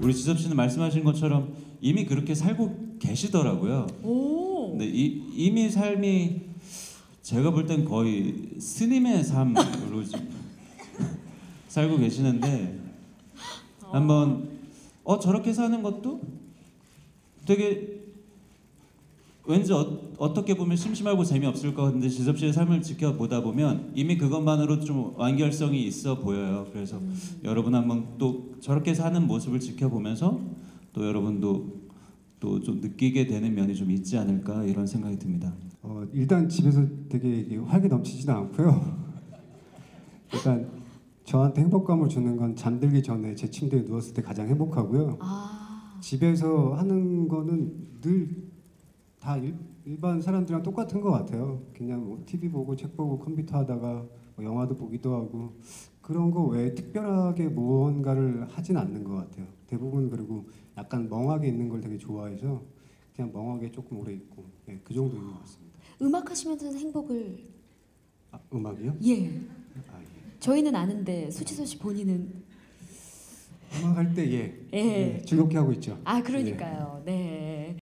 우리 지섭 씨는 말씀하신 것처럼 이미 그렇게 살고 계시더라고요. 오. 근데 이, 이미 삶이 제가 볼 땐 거의 스님의 삶으로 살고 계시는데 한번 어 저렇게 사는 것도 되게 왠지 어, 어떻게 보면 심심하고 재미없을 것 같은데 지섭 씨의 삶을 지켜보다 보면 이미 그것만으로 좀 완결성이 있어 보여요. 그래서 여러분 한번 또 저렇게 사는 모습을 지켜보면서 또 여러분도 또 좀 느끼게 되는 면이 좀 있지 않을까 이런 생각이 듭니다. 어, 일단 집에서 되게 활기 넘치지는 않고요. 일단 저한테 행복감을 주는 건 잠들기 전에 제 침대에 누웠을 때 가장 행복하고요. 아. 집에서 하는 거는 늘 다 일 반 사람들이랑 똑같은 것 같아요. 그냥 뭐 TV 보고 책 보고 컴퓨터 하다가 뭐 영화도 보기도 하고 그런 거 외에 특별하게 무언가를 하진 않는 것 같아요. 대부분 그리고 약간 멍하게 있는 걸 되게 좋아해서 그냥 멍하게 조금 오래 있고 예, 그 정도인 것 같습니다. 음악 하시면서 행복을 아, 음악이요? 예. 아, 예. 저희는 아는데 수지소 씨 본인은 음악 할때 예. 예. 즐겁게 하고 있죠. 아 그러니까요. 네.